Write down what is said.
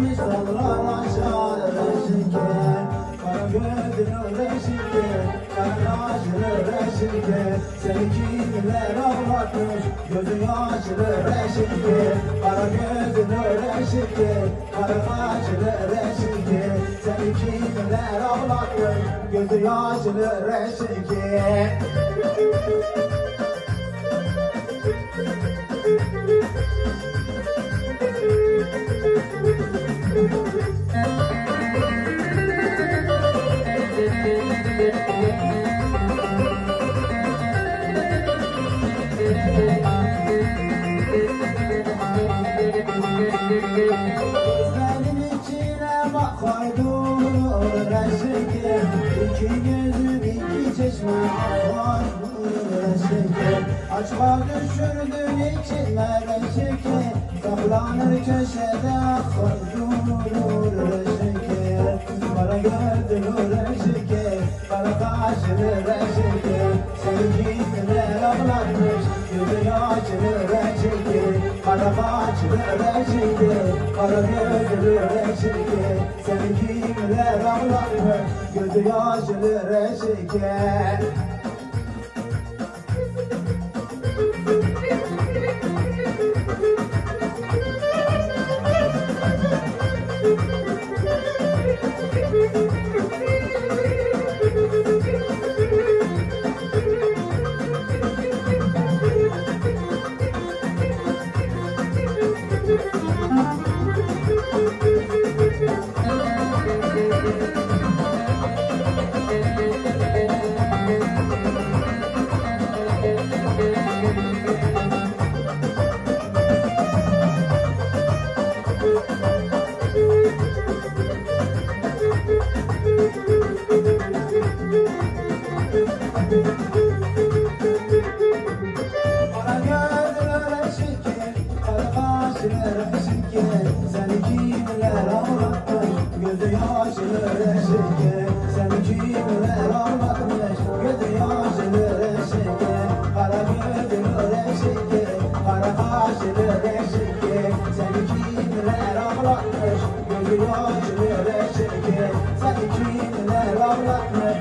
ıslanmış dallar aşağı reşike Kara gözlü reşike Kara kaşlı reşike Seni kimler ağlatmış Gözü yaşlı reşike Kara gözlü reşike Kara kaşlı reşike Seni kimler Gözlerin içine bak İki gözüm iki çeşme var reşike Açma düşürdün içine reşike Saklanır köşede koydum reşike. Kara gördün reşike Kara kaşlı reşike. Sevgiler ağlatmış Gözü yaşlı reşike. Kara kaşlı reşike Kara gözlü reşike. Seni kimler ağlatmış Gözü yaşlı Kaşlı reşike Seni kimler ağlatmış,